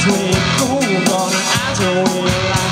sweet golden eyes,